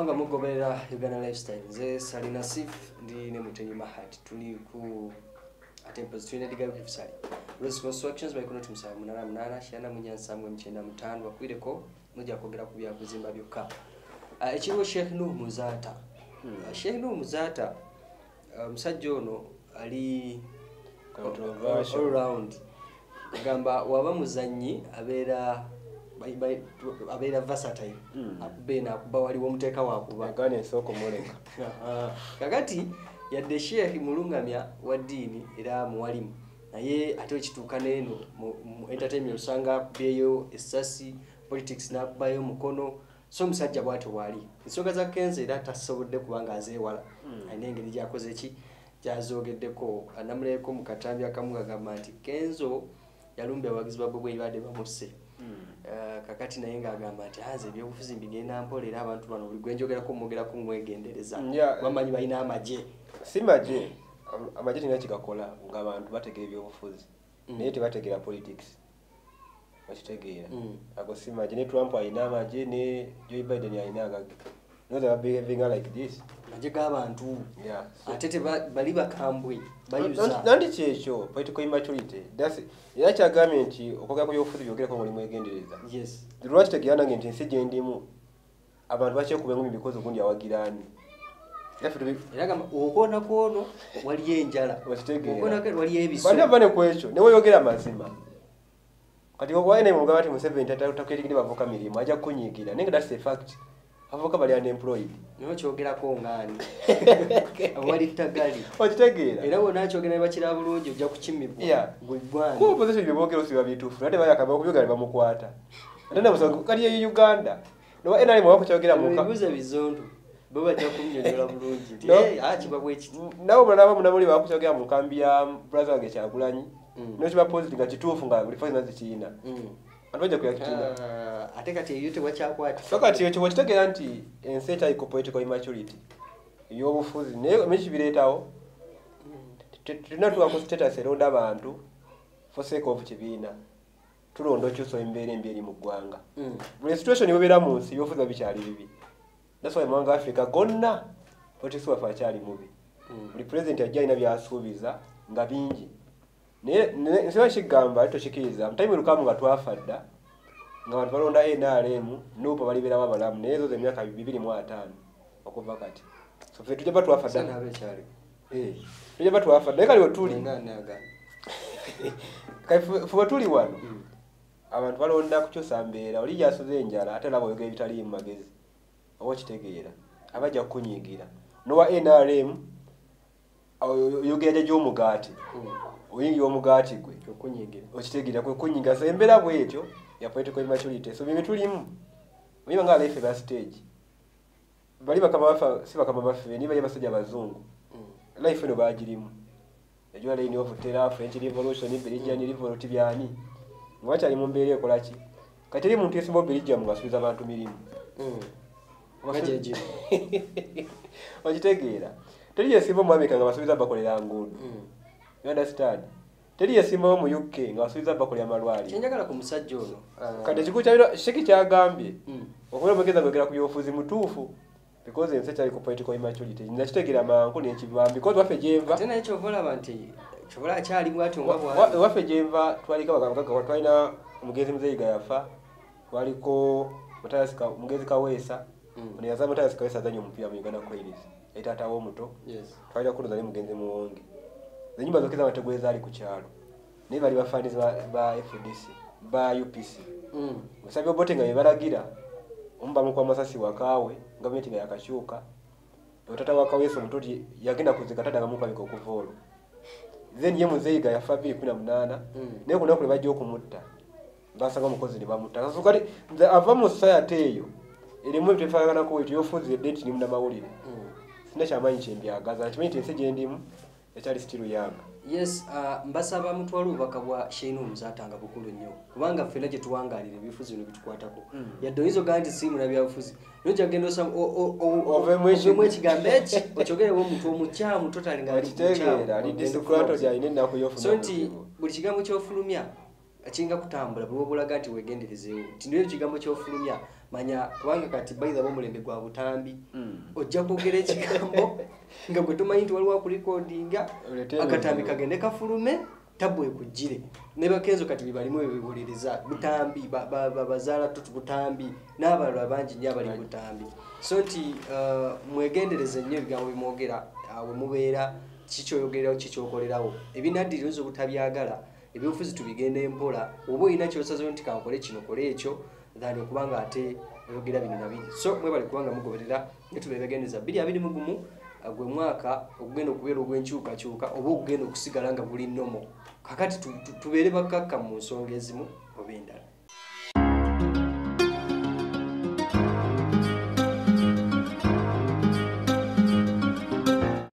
kubanga mugoberera uganda lifestyle nze salina sif ndi ne mutenyi mahat. Tuli ku atempos tulina digayo kifusali Rules constructions baikono tumusaba munana munana shana munyansamwe mchenda mutano bakwireko mujja kwogera ku byakuzimba byokka. Ah, ekiriwo sheikh nuh muzata. Ah, sheikh nuh muzata ah, omusajja ono ali Controversial. all round gamba waba muzanyi abeera abeera versatile. Mm. akuba eno akuba waliwo omuteeka wakuba egana esooka omuleka Ah, kakati yadde sheekh mulungamya wa ddiini era muwalimu. Naye ate ekituuka neeno mu entertainment osanga akubyeyo essasi politics n'akubayo mukono. So omusajja bwatyo bwali. Ensonga za kenzo era tasobodde kubanga azeewala alina engeri gyakoze ki gyazoogeddeko. Anamuleko mu katambi akamu kagamba nti kenzo yalumbya abawagizi ba bobwe badde bamusse kakati naye ng'agamba nti anze ebyobufuzi mbigenda mpola era abantu bano buli gwenjogerako mwogerako mwegendereza bamanyi balina amagye. Si magye. Am- amagye tirina kigakola ng'abantu bategeera ebyobufuzi. Mm. naye tebategeera politics. Bakitegeera. Mm. ago si magye. Ne trump alina amagye ne joe biden alina agage noze babehavinga like this. Yeah, so- ate teba- bali bakambwe nandi kyekyo political immaturity era kyagambye nti okwogera ku byobufuzi byogereko nga oli mwegendereza yes. Lwaki tegeera nange nti ensi gyendimu abantu bakyekuba engumi bikozi ogundi awagiraani. Kwono waliyo enjala. Waliyo ebiso bali ava ne ku ekyo ne weyogera mazima. Kati waine mugamba ti museveni takwirigire bavuka mirimu ajja kukunyiigira. Naye nga that's a fact abavuka bali unemployed. Naye okyogerako ngaani awali ttagali okitegeera. Era bwona kyogera ne bakira bulungi ojja kukimibwa opposition byeboogera osiba bituufu nate bayakaba okubyogera ne bamukwata. Ate namusanga kali ye uganda? Nowa nrm wakukyogera muka ebibuzo bizondo bo bajja kumnyonyola bulungi. "Eh, ah, kiba bwe kiti. Nabo mulala bamu namuli bakukyogera mu nkambi ya brother wange kyagulanyi. Mm. nokiba positive nga kituufu nga buli fazina zikiina Abantu bajja kuyakitina Ah, ate kati eyo tewakyakwati so kati ekyo bwekitegeera nti ensi etayiko political immaturity ebyobufuzi naye ekibireetawo tulina tuwa ku status eronda abantu for sake of kibiina. Tulonda okyusa embeera embi eri mu ggwanga. Mm. buli situation yobeera mu nsi ebyobufuzi bikyali bibi. That's why mawanga africa gonna politics waffe akyali mubi. Mm. buli president ajja alina byasuubiza nga bingi naye nsiba kigamba tokikiriza mutime lukamu nga twafa dda nga abantu balonda nrm nupa baliberawo abalamu naye ezo zemyaka bibiri mu ataano okuva kati so fe tujja ba twafa dda abekyali. Eh, tujja ba twafa naye kali wetuli fe wetuli wano Mm. abantu balonda kukyusa mbeera oli gyasuza enjala ate laba oyogera ebitali mu magezi oba okitegeera abajja kukunyiigira nowa nrm oyogera gy'omugaati Mm. Oyingira omugaati gwe Okunyigira. okitegeera kwe kunyiga so embeera bwetyo ya political immaturity so bye tulimu. Oyiba nga life ba stage. Bali bakama bafa si bakama baffe ni bali basajja bazungu Mm. life eno bagirimu ejwa reign of terror french revolution belgian revolt byani? Mwakyali mu mbeera ekola ki? Kati eri muntu yesimba belgium ngasubiza abantu mirimu. Mm. Okitegeera teri yesimba mu america nga basubiza bakolera nguudo. Mm. You understand teri yesimbawo mu uk nga basubiza bakolera malwaliro Kyenjagala ku musajja ono. ah, kati ekikulu sheki kyagambye Mm. okubeera omugeza gwegera ku byobufuzi mutuufu because ensi ekyali ku political immaturity nakitegeera mangu nekibamba because waffe gyenva waffe gyenva twaliko abagagaga twalina omugenzi muzeyiga yafa twaliko omugezi kaweesa Mm. ono yaza Mathias kaweesa azanya omupiira mu uganda queens etaatawo omuto Yes. twalina kunoza ne mugenzi muwonge enyumba zokeza abategulo ezaali ku kyalo naye bali bafanizi ba fdc ba upc Mm. musabye obote nga bebalagira omubamu kwa masasi wakaawe gavumenti nga yakakyuka otata wakaweesa omutoti yagenda kuzika tata ngamukabika okuva olwo then ye muzeyiga yafa bbiri kumi na munaana Mm. naye ku lunaku lwe bajja okumutta basanga omukozi ne bamutta so kati nze ava mu society eyo erimu ebitefaananako bwetyo yofunzire dde nti ni munnamawulire Mm. sina kyamaanyi kyembyagaza nkimanyi nti ensi gyendimu ekyali sitiru yanga yes uh, mbasaba mutwala obubaka bwa sheina omuzata nga bukulu nnyo kubanga ffena gye tuwangalira ebyobufuzi bino bitukwatako Mm. yadde oyinza ogaa nti siimu nabyabufuzi naye Ovemu eki- ovemu ekigambo eki okyogerewo omuntu omukyamu totali nga so nti buli kigambo kyofulumya kinga kutambula bwe wabulaga nti wegenderezeewo nti niyo ekigambo kyofulumya manya kubanga kati bayiza omulembe gwa butambi ojja kwogera ekigambo nga gwe tomanyi nti waliwo akulikodinga Oleete akatambi kagende kafulume tabu ekugire ne bakenzo kati bebalimu bebiwuliriza butambi ba- ba- ba- bazaala tutu butambi n'abalala bangi nnyo abali butambi. So nti uh, mwegendereze nnyo ebigambo bimwogera uh, we mubeera kikyoyogererawo kikyokolerawo ebinaddiriza obutabyagala ebyobufuzi tubigenda empola oba olina kyosazeho nti kankole kino kole ekyo thani okubanga ate oyogera bino nabiri so mwebale kubanga mugoberera netubebegendeza biri abiri mugumu uh, gwe mwaka ogugenda okubeera ogwenkyukakyuka oba ogugenda okusigala nga guli nomo kakati tu- tu- tubeere bakakka mu nsonga ezimu oba endala